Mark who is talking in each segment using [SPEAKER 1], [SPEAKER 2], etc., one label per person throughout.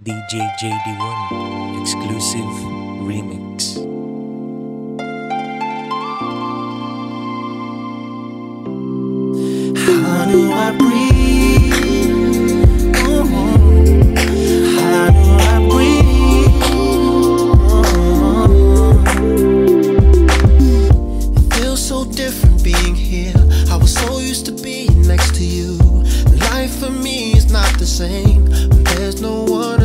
[SPEAKER 1] DJ JD1 exclusive remix.
[SPEAKER 2] How do I breathe? Oh, how do I breathe? Oh. It feels so different being here. I was so used to being next to you. Life for me is not the same there's no one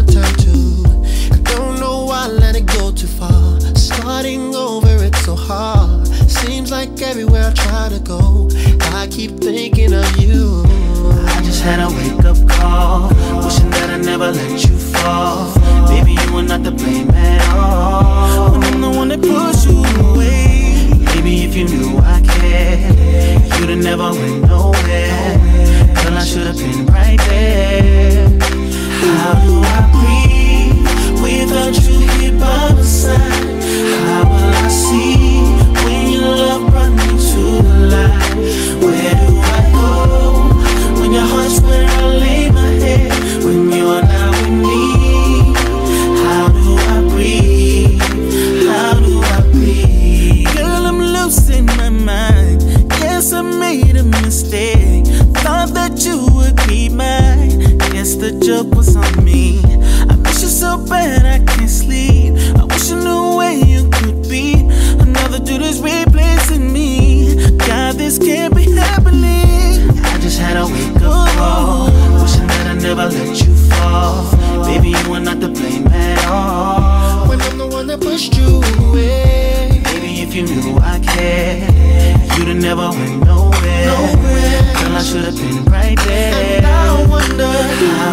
[SPEAKER 2] Starting over, it's so hard. Seems like everywhere I try to go, I keep thinking of you. I just had a wake up call, the joke was on me. I miss you so bad I can't sleep. I wish I knew where you could be. Another dude is replacing me. God, this can't be happening. I just had a wake up call. Wishing that I never let you fall. Baby, you were not to blame at all. When I'm the one that pushed you away. Baby, if you knew I cared, you'd have never went nowhere. Girl, I should have been right there. And I wonder how do I breathe?